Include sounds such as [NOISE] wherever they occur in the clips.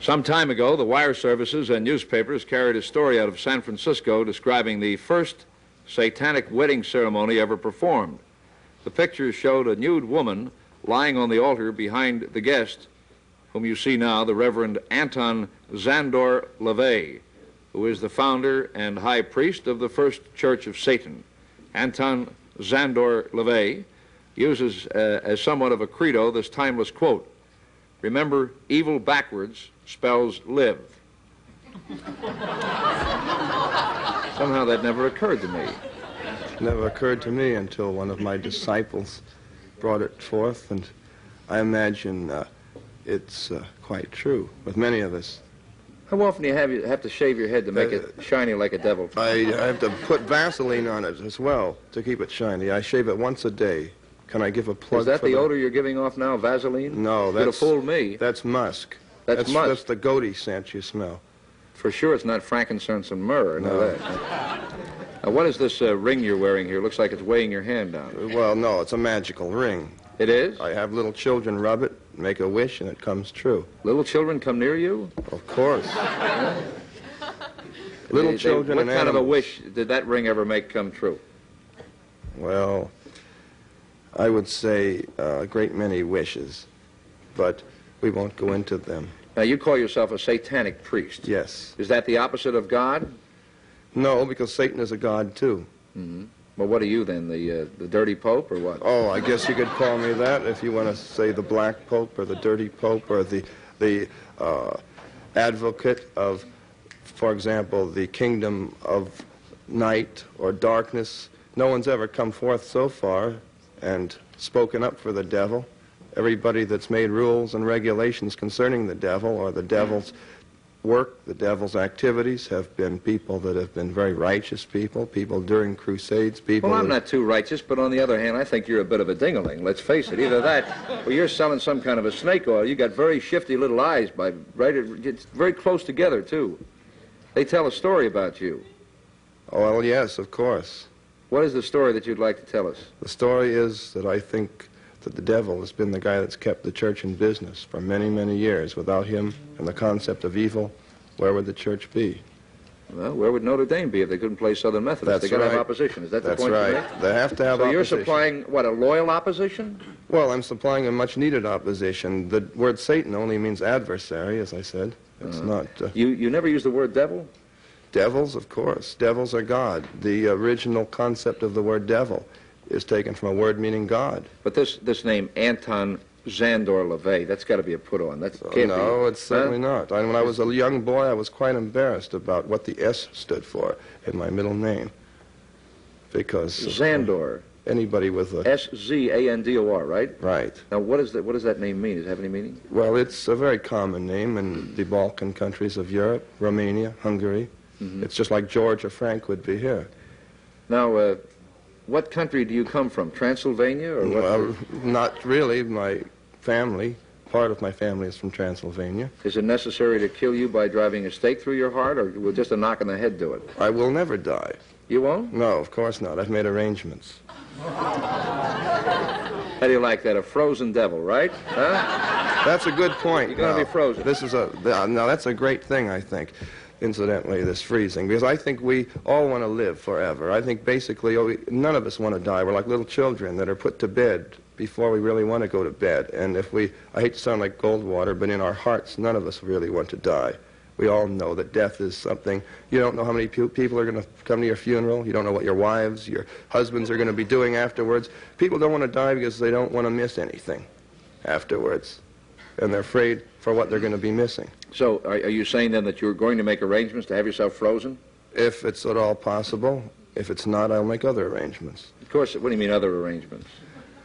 Some time ago, the wire services and newspapers carried a story out of San Francisco describing the first satanic wedding ceremony ever performed. The pictures showed a nude woman lying on the altar behind the guest, whom you see now, the Reverend Anton Szandor LaVey, who is the founder and high priest of the First Church of Satan. Anton Szandor LaVey uses uh, as somewhat of a credo this timeless quote Remember, evil backwards spells live. Somehow that never occurred to me. Never occurred to me until one of my disciples brought it forth, and I imagine uh, it's uh, quite true with many of us. How often do you have, you have to shave your head to make it shiny like a devil? I, I have to put Vaseline on it as well to keep it shiny. I shave it once a day. Can I give a plug? Is that the odor you're giving off now, Vaseline? No, You'd have that's fooled me. That's musk. That's that's, musk. That's the goatee scent you smell. For sure it's not frankincense and myrrh. No. that. Now, what is this uh, ring you're wearing here? It Looks like it's weighing your hand down. Well, no, it's a magical ring. It is? I have little children rub it, make a wish, and it comes true. Little children come near you? Of course. [LAUGHS] little They- they- children What and kind of a wish did that ring ever make come true? Well, I would say uh, a great many wishes, but we won't go into them. Now, you call yourself a satanic priest. Yes. Is that the opposite of God? No, because Satan is a god too. Well, what are you then? The, uh, the dirty pope or what? Oh, I guess you could call me that if you want to say the black pope or the dirty pope or the the uh, advocate of, for example, the kingdom of night or darkness. No one's ever come forth so far and spoken up for the devil. Everybody that's made rules and regulations concerning the devil or the devil's work, the devil's activities, have been people that have been very righteous people, people during crusades, people. Well, I'm not too righteous, but on the other hand, I think you're a bit of a dingaling. Let's face it. Either that, or you're selling some kind of a snake oil. You got very shifty little eyes. By right, it's very close together too. They tell a story about you. Oh, well, yes, of course. What is the story that you'd like to tell us? The story is that I think that the devil has been the guy that's kept the church in business for many, many years. Without him and the concept of evil, where would the church be? Well, where would Notre Dame be if they couldn't play Southern Methodist? That's they got to have opposition. Is that the That's point you right. They have to have So you're supplying what a loyal opposition? Well, I'm supplying a much needed opposition. The word Satan only means adversary, as I said. It's not uh, You you never use the word devil. devils, of course. Devils are God. The original concept of the word devil is taken from a word meaning God. But this this name Anton Szandor LaVey, that's got to be a put on. That's can't be. no, it's certainly Huh? not. I, when I was a young boy, I was quite embarrassed about what the S stood for in my middle name. Because uh, Szandor. anybody with a S Z A N D O R, right? right. Now, what is that? What does that name mean? Does it have any meaning? Well, it's a very common name in the Balkan countries of Europe, Romania, Hungary. Mm-hmm. It's just like George or Frank would be here. Now, uh, what country do you come from? Transylvania or what? Well, not really. My family, part of my family is from Transylvania. Is it necessary to kill you by driving a stake through your heart, or will just a knock on the head do it? I will never die. You won't? No, of course not. I've made arrangements. How do you like that? A frozen devil, right? Huh? That's a good point. You're gonna be frozen. This is a th- uh, now that's a great thing, I think. Incidentally, this freezing, because I think we all want to live forever. I think basically oh, we, none of us want to die. We're like little children that are put to bed before we really want to go to bed. And if we, I hate to sound like Goldwater, but in our hearts, none of us really want to die. We all know that death is something. You don't know how many pe- people are going to come to your funeral. You don't know what your wives, your husbands are going to be doing afterwards. People don't want to die because they don't want to miss anything afterwards. And they're afraid for what they're going to be missing. So, are, are you saying then that you're going to make arrangements to have yourself frozen? If it's at all possible. If it's not, I'll make other arrangements. Of course. What do you mean other arrangements?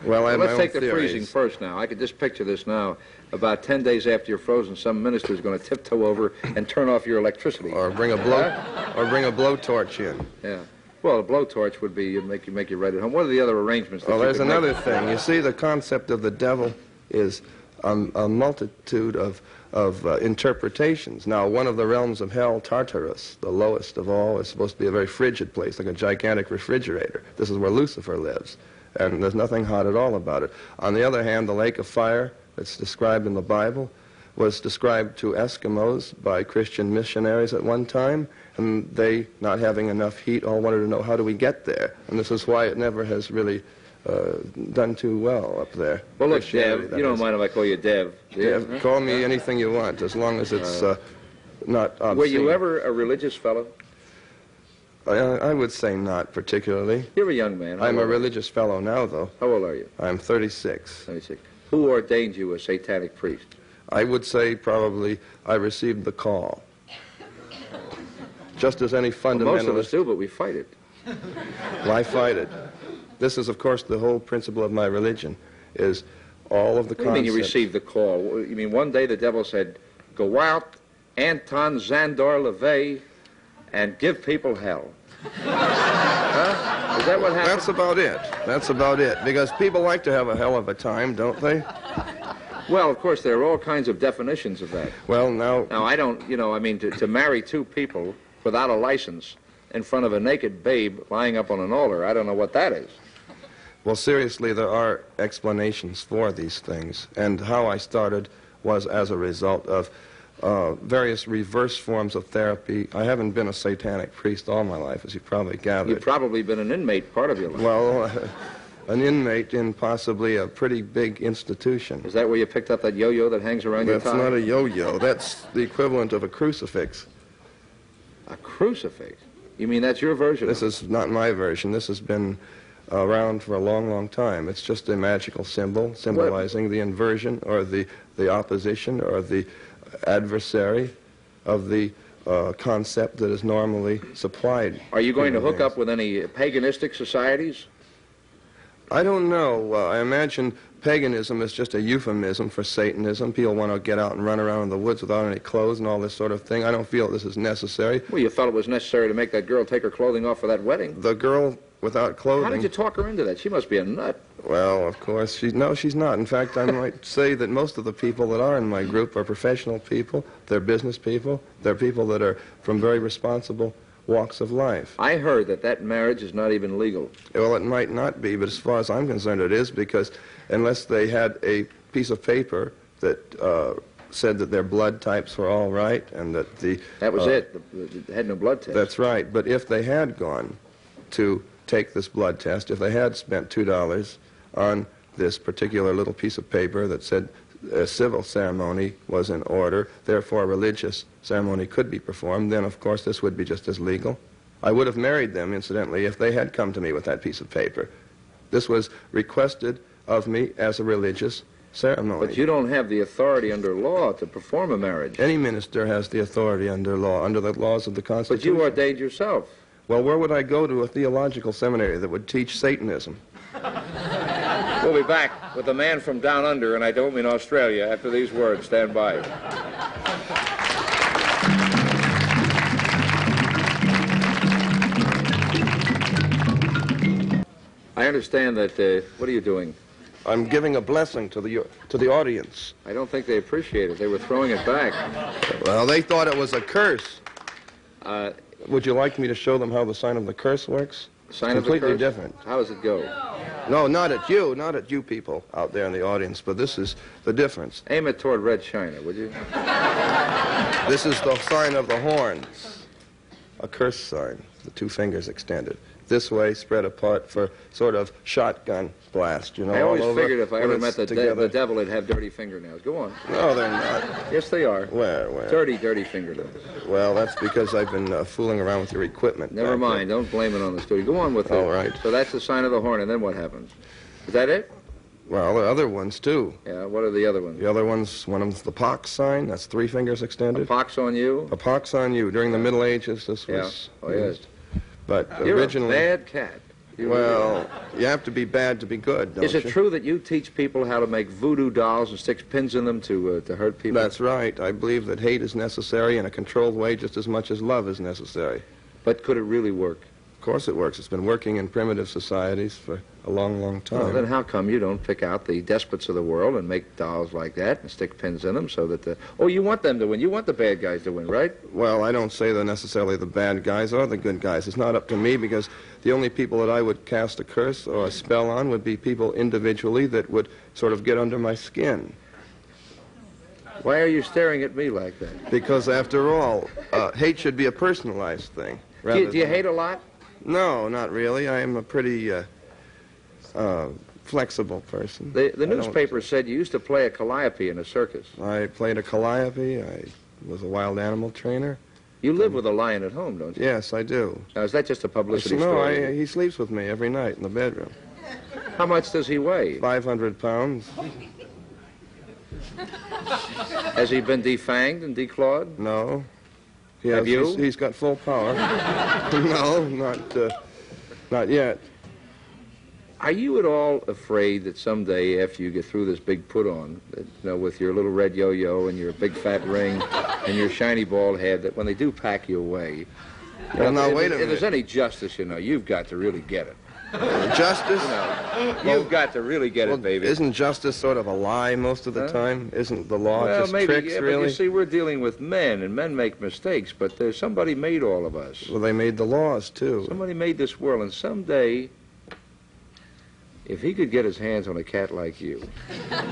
Well, I have Well, let's take the theories. freezing first now. I could just picture this now. About 10 days after you're frozen, some minister is going to tiptoe over and turn off your electricity. Or bring a blow, or bring a blowtorch in. Yeah. Well, a blowtorch would be you'd make you make you right at home. What are the other arrangements? That Well, there's could make? another thing. You see, the concept of the devil is a multitude of, of uh, interpretations. Now, one of the realms of hell, Tartarus, the lowest of all, is supposed to be a very frigid place, like a gigantic refrigerator. This is where Lucifer lives, and there's nothing hot at all about it. On the other hand, the lake of fire that's described in the Bible, was described to Eskimos by Christian missionaries at one time, and they, not having enough heat, all wanted to know how do we get there, and this is why it never has really uh, done too well up there. Well, look, Dev, you don't is. mind if I call you Dev. you? Yeah, call me anything you want, as long as it's uh, not obscene. Were you ever a religious fellow? I, I would say not particularly. You're a young man. How I'm a religious fellow now, though. How old are you? I'm 36. 26. Who ordained you a satanic priest? I would say probably I received the call. [LAUGHS] Just as any Well, most of us fundamentalist, do, but we fight it. I fight it. This is, of course, the whole principle of my religion, is all of the you mean you received the call? You mean one day the devil said, go out, Anton Szandor LaVey, and give people hell? [LAUGHS] huh? Is that what happened? That's about it. That's about it. Because people like to have a hell of a time, don't they? Well, of course, there are all kinds of definitions of that. Well, now, Now, I don't, you know, I mean, to, to marry two people without a license in front of a naked babe lying up on an altar, I don't know what that is. well, seriously, there are explanations for these things. And how I started was as a result of uh, various reverse forms of therapy. I haven't been a satanic priest all my life, as you probably gathered. You've probably been an inmate part of your life. Well, [LAUGHS] an inmate in possibly a pretty big institution. Is that where you picked up that yo-yo that hangs around That's your tie? That's not a yo-yo. That's the equivalent of a crucifix. A crucifix. You mean that's your version? This is not my version. This has been around for a long, long time. It's just a magical symbol symbolizing the inversion or the, the opposition or the adversary of the uh, concept that is normally supplied. Are you going to hook up with any paganistic societies? I don't know. Uh, I imagine paganism is just a euphemism for Satanism. People want to get out and run around in the woods without any clothes and all this sort of thing. I don't feel this is necessary. Well, you felt it was necessary to make that girl take her clothing off for that wedding. The girl without clothing. How did you talk her into that? She must be a nut. Well, of course, she's no, she's not. In fact, I might [LAUGHS] say that most of the people that are in my group are professional people. They're business people. They're people that are from very responsible walks of life. I heard that that marriage is not even legal. Well, it might not be, but as far as I'm concerned, it is because unless they had a piece of paper that uh, said that their blood types were all right and that the That was uh, it. The- the- They had no blood test. That's right. But if they had gone to take this blood test, if they had spent $2 on this particular little piece of paper that said a civil ceremony was in order, therefore a religious ceremony could be performed, then of course this would be just as legal. I would have married them, incidentally, if they had come to me with that piece of paper. This was requested of me as a religious ceremony. But you don't have the authority under law to perform a marriage. Any minister has the authority under law, under the laws of the Constitution. But you ordained yourself. Well, where would I go to a theological seminary that would teach Satanism? [LAUGHS] We'll be back with the man from down under, and I don't mean Australia, after these words. Stand by. I understand that. Uh, what are you doing? I'm giving a blessing to the to the audience. I don't think they appreciate it. They were throwing it back. Well, they thought it was a curse. Uh, Would you like me to show them how the sign of the curse works? Sign Completely of the curse? different. How does it go? No, not at you, not at you people out there in the audience, but this is the difference. Aim it toward Red China, would you? This is the sign of the horns, a curse sign, the two fingers extended. This way, spread apart for sort of shotgun blast, you know. I always figured if I ever met the, de- the devil, he'd have dirty fingernails. Go on. No, they're not. Yes, they are. Where, where? Dirty, dirty fingernails. Well, that's because I've been uh, fooling around with your equipment. Never back there. mind. Don't blame it on the studio. Go on with it. All right. So that's the sign of the horn, and then what happens? Is that it? Well, the other ones too. Yeah. What are the other ones? The other one's one of them's the pox sign. That's three fingers A extended. pox on you? A pox on you. During the Middle Ages, this Yeah. was Oh, yes. But You're originally, a bad cat. You well, you have to be bad to be good, don't Is it you? true that you teach people how to make voodoo dolls and stick pins in them to uh, to hurt people? That's right. I believe that hate is necessary in a controlled way just as much as love is necessary. But could it really work? Of course it works. It's been working in primitive societies for a long, long Well, time. then how come you don't pick out the despots of the world and make dolls like that and stick pins in them so that the... Oh, you want them to win. You want the bad guys to win, right? Well, I don't say they're necessarily the bad guys or the good guys. It's not up to me because the only people that I would cast a curse or a spell on would be people individually that would sort of get under my skin. Why are you staring at me like that? Because after all, uh, hate should be a personalized thing. Do you, do you hate a lot? No, not really. I am a pretty uh, uh, flexible person. The, the I newspaper said you used to play a calliope in a circus. I played a calliope. I was a wild animal trainer. You live with a lion at home, don't you? Yes, I do. Now, is that just a publicity no, story? I, he sleeps with me every night in the bedroom. How much does he weigh? 500 pounds. Has he been defanged and declawed? No. He Have you? He's, he's got full power. [LAUGHS] no, not, uh, not yet. Are you at all afraid that someday, after you get through this big put on, that, you know, with your little red yo yo and your big fat ring and your shiny bald head, that when they do pack you away, you Well, know, now, if, wait a if there's any justice, you know, you've got to really get it. Justice? You've got to really get Well, it, baby. isn't justice sort of a lie most of the Huh? time? Isn't the law well, just maybe, tricks, yeah, but you see, we're dealing with men, and men make mistakes, but there's somebody made all of us. Well, they made the laws, too. Somebody made this world, and someday, if he could get his hands on a cat like you,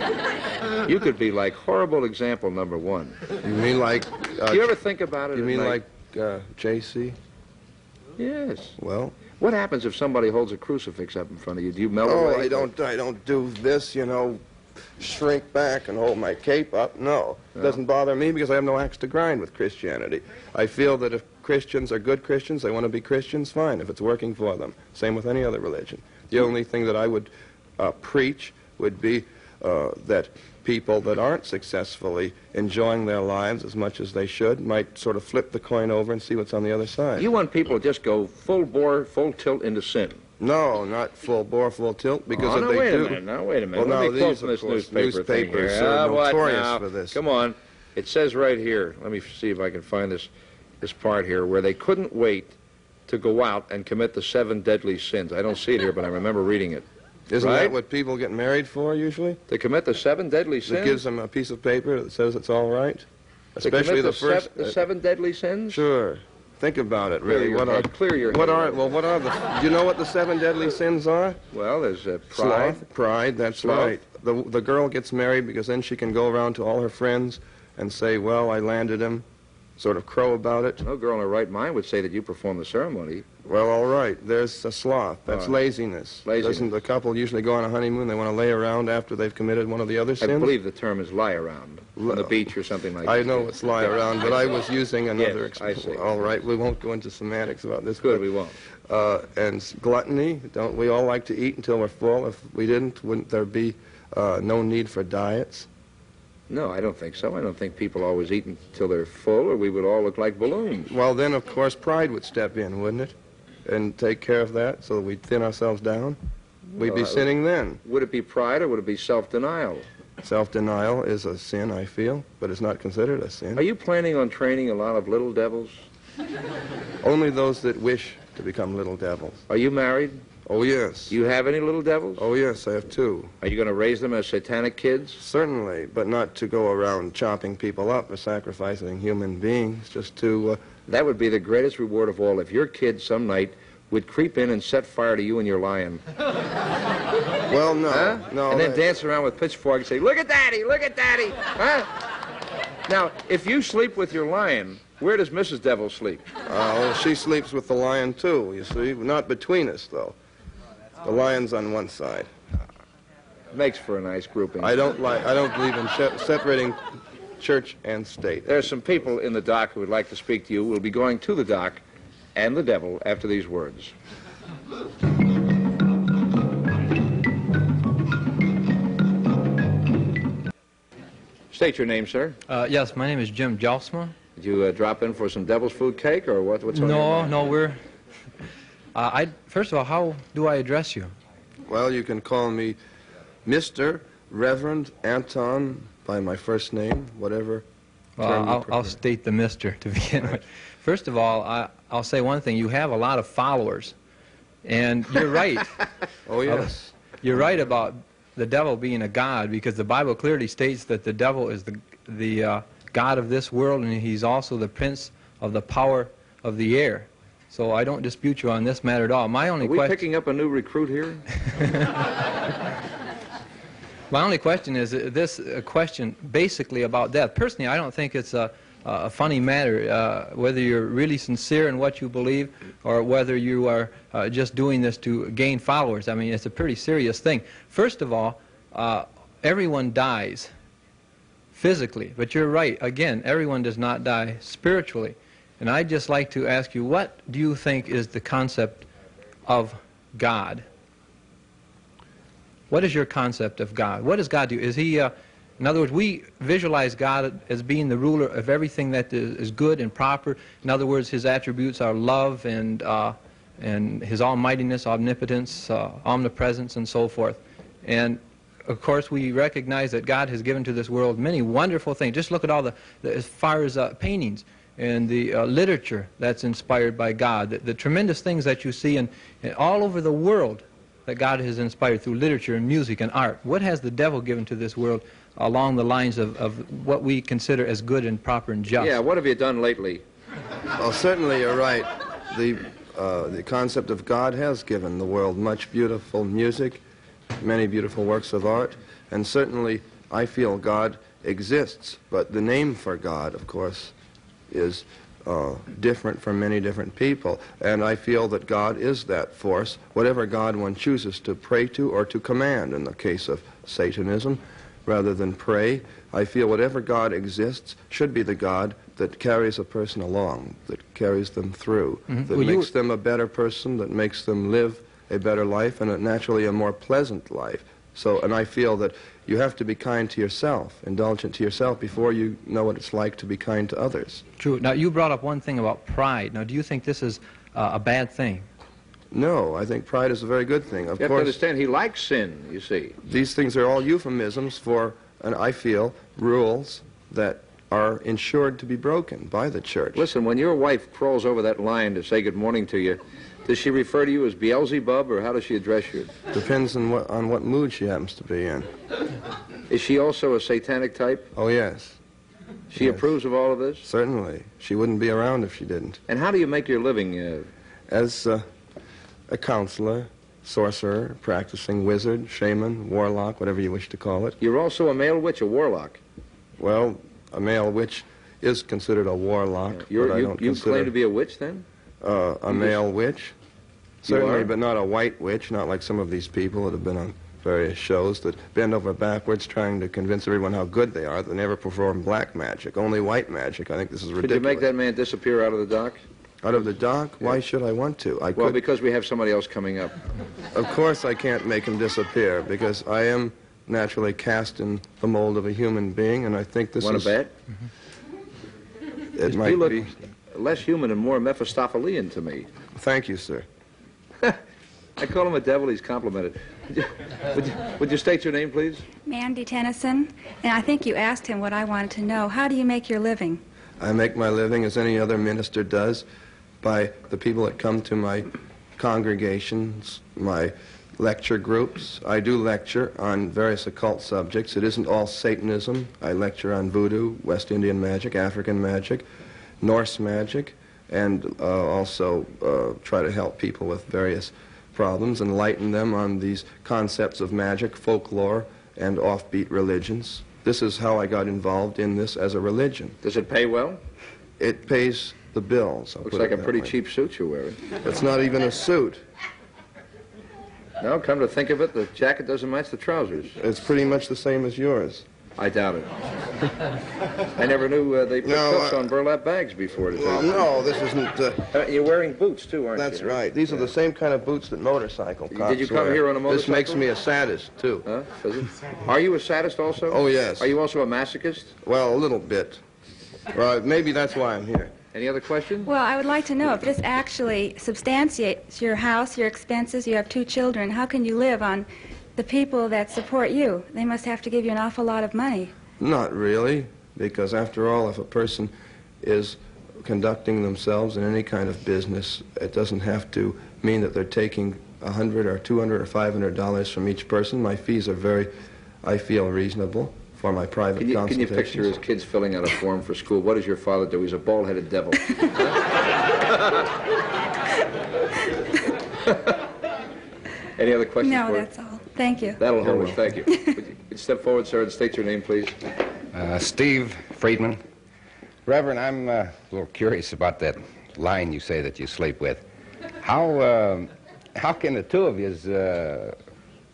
[LAUGHS] you could be like horrible example number one. You mean like... Uh, Do you ever think about it? you mean night? like uh, J.C.? Yes. Well... What happens if somebody holds a crucifix up in front of you? Do you melt Oh, away? I don't, I don't do this, you know, shrink back and hold my cape up. No, it No. doesn't bother me because I have no axe to grind with Christianity. I feel that if Christians are good Christians, they want to be Christians, fine, if it's working for them. Same with any other religion. The only thing that I would uh, preach would be uh, that people that aren't successfully enjoying their lives as much as they should might sort of flip the coin over and see what's on the other side. You want people to just go full bore, full tilt into sin. No, not full bore, full tilt, because oh, if now, they wait do... a minute. Now, wait a minute. Well, Let now, these, this course, newspaper newspapers are Ah, what notorious now? for this. Come on. It says right here. Let me see if I can find this this part here where they couldn't wait to go out and commit the seven deadly sins. I don't see it here, but I remember reading it. Isn't Right? that what people get married for usually? To commit the seven deadly sins. It gives them a piece of paper that says it's all right? Especially the, the, first. sev- the seven deadly sins. sure. Think about it, really. What head, are clear your what head. are well? What are the? Do you know what the seven deadly sins are? Well, there's uh, pride. Sloth, pride. That's Sloth. right. The the girl gets married because then she can go around to all her friends and say, "Well, I landed him," sort of crow about it. No girl in her right mind would say that you performed the ceremony. Well, all right. There's a sloth. That's right. laziness. Laziness. Doesn't the couple usually go on a honeymoon? They want to lay around after they've committed one of the other sins? I believe the term is lie around on the beach or something like that. I know it's lie around, but I was using another. Yes, I see. All right, we won't go into semantics about this. Good, but, we won't. Uh, and gluttony. Don't we all like to eat until we're full? If we didn't, wouldn't there be uh, no need for diets? No, I don't think so. I don't think people always eat until they're full, or we would all look like balloons. Well, then of course pride would step in, wouldn't it, and take care of that, so that we'd thin ourselves down. We'd be sinning then. Would it be pride or would it be self-denial? Self-denial is a sin, I feel, but it's not considered a sin. Are you planning on training a lot of little devils? Only those that wish to become little devils. Are you married? Oh yes. You have any little devils? Oh yes, I have two. Are you going to raise them as satanic kids? Certainly, but not to go around chopping people up or sacrificing human beings, just to. Uh, That would be the greatest reward of all if your kid some night would creep in and set fire to you and your lion. [LAUGHS] well, no, Huh? no. and then dance around with pitchfork and say, "Look at Daddy! Look at Daddy!" Huh? Now, if you sleep with your lion, where does Mrs. Devil sleep? Uh, well, she sleeps with the lion too. You see, not between us though. The lion's on one side. Makes for a nice grouping. I don't like. I don't believe in she- separating church and state. There are some people in the dock who would like to speak to you. We'll be going to the dock and the devil after these words. State your name, sir. Uh, yes, my name is Jim Jelsma. Did you uh, drop in for some devil's food cake or what? What's on your No, mind? no, we're. Uh, I first of all, how do I address you? Well, you can call me Mr. Reverend Anton by my first name, whatever. Well, I'll, I'll state the Mister to begin with. First of all, I, I'll say one thing: you have a lot of followers, and you're right. [LAUGHS] Oh yes. you're right about the devil being a god because the Bible clearly states that the devil is the the uh, god of this world, and he's also the prince of the power of the air. So I don't dispute you on this matter at all. My only Are we question. picking up a new recruit here? [LAUGHS] My only question is uh, this uh, question basically about death. Personally, I don't think it's a, a funny matter uh, whether you're really sincere in what you believe or whether you are uh, just doing this to gain followers. I mean, it's a pretty serious thing. First of all, uh, everyone dies physically, but you're right. Again, everyone does not die spiritually. And I'd just like to ask you, what do you think is the concept of God? What is your concept of God? What does God do? Is he, uh, in other words, we visualize God as being the ruler of everything that is, good and proper. In other words, his attributes are love and, uh, and his almightiness, omnipotence, uh, omnipresence, and so forth. And of course, we recognize that God has given to this world many wonderful things. Just look at all the, the as far as uh, paintings and the uh, literature that's inspired by God, the, the tremendous things that you see in, in all over the world that God has inspired through literature and music and art. What has the devil given to this world along the lines of, of what we consider as good and proper and just? Yeah, what have you done lately? Well, certainly you're right. The, uh, the concept of God has given the world much beautiful music, many beautiful works of art, and certainly I feel God exists. But the name for God, of course, is uh, different from many different people. And I feel that God is that force, whatever God one chooses to pray to or to command in the case of Satanism, rather than pray. I feel whatever God exists should be the God that carries a person along, that carries them through, Mhm. that Well, makes them a better person, that makes them live a better life and a, naturally a more pleasant life. So, and I feel that you have to be kind to yourself, indulgent to yourself, before you know what it's like to be kind to others. True. Now, you brought up one thing about pride. Now, do you think this is uh, a bad thing? No, I think pride is a very good thing. Of You have to course, understand, he likes sin, you see. these things are all euphemisms for, and I feel, rules that are insured to be broken by the church. Listen, when your wife crawls over that line to say good morning to you, does she refer to you as Beelzebub, or how does she address you? Depends on what, on what mood she happens to be in. Is she also a satanic type? Oh, yes, She Yes. approves of all of this? certainly. She wouldn't be around if she didn't. And how do you make your living? Uh, As uh, a counselor, sorcerer, practicing wizard, shaman, warlock, whatever you wish to call it. you're also a male witch, a warlock. Well, a male witch is considered a warlock, I you don't you consider claim to be a witch, then? Uh, a male witch. Certainly, but not a white witch, not like some of these people that have been on various shows that bend over backwards trying to convince everyone how good they are. They never perform black magic, only white magic. I think this is ridiculous. Could ridiculous. you make that man disappear out of the dock? Out of the dock? Why should I want to? I Well, could. because we have somebody else coming up. Of course, I can't make him disappear because I am naturally cast in the mold of a human being, and I think this Want is. to bet? It you might be. Less human and more Mephistophelian to me. Thank you, sir. [LAUGHS] I call him a devil. He's complimented. Would you, would you, would you state your name, please? Mandy Tennyson, and I think you asked him what I wanted to know. How do you make your living? I make my living as any other minister does by the people that come to my congregations, my lecture groups. I do lecture on various occult subjects. It isn't all Satanism. I lecture on voodoo, West Indian magic, African magic, Norse magic, and uh, also uh, try to help people with various problems, enlighten them on these concepts of magic, folklore, and offbeat religions. This is how I got involved in this as a religion. Does it pay well? It pays the bills. I'll Looks like a pretty way. cheap suit you're wearing. It's not even a suit. No, come to think of it, the jacket doesn't match the trousers. It's pretty much the same as yours. I doubt it. I never knew uh, they put No, cuffs I- on burlap bags before. To tell you. No, this isn't. Uh, Uh, you're wearing boots too, aren't that's you? That's right. These are the same kind of boots that motorcycle cars wear. Did you come wear. here on a motorcycle? This makes me a sadist too. Huh? Does it? Are you a sadist also? Oh, yes. Are you also a masochist? Well, a little bit. Well, maybe that's why I'm here. Any other questions? Well, I would like to know if this actually substantiates your house, your expenses. You have two children. How can you live on the people that support you? They must have to give you an awful lot of money. Not really, because after all, if a person is conducting themselves in any kind of business, it doesn't have to mean that they're taking a hundred or two hundred or five hundred dollars from each person. My fees are very, I feel, reasonable for my private Can you, can you picture his kids filling out a form for school? What does your father do? He's a bald-headed devil. [LAUGHS] Any other questions No, for that's all. Thank you. That'll You're hold. Thank you. Would you- Could you step forward, sir, and state your name, please? Uh, Steve Friedman. Reverend, I'm uh, a little curious about that line you say that you sleep with. How uh, how can the two of you, uh,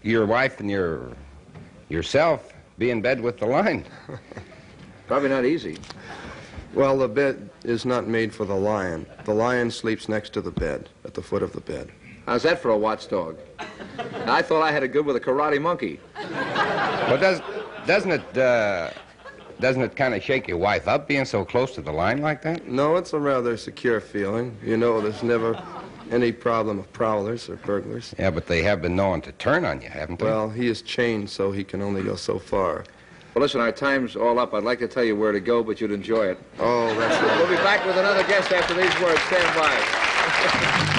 your wife and your yourself, be in bed with the line? Probably not easy. Well, the bed is not made for the lion. The lion sleeps next to the bed, at the foot of the bed. How's that for a watchdog? I thought I had it good with a karate monkey. Well, does doesn't it uh, doesn't it kind of shake your wife up being so close to the line like that? No, it's a rather secure feeling. You know, there's never any problem of prowlers or burglars. Yeah, but they have been known to turn on you, haven't they? Well, he is chained, so he can only go so far. Well, listen, our time's all up. I'd like to tell you where to go, but you'd enjoy it. Oh, that's We'll be back with another guest after these words. Stand by. [LAUGHS]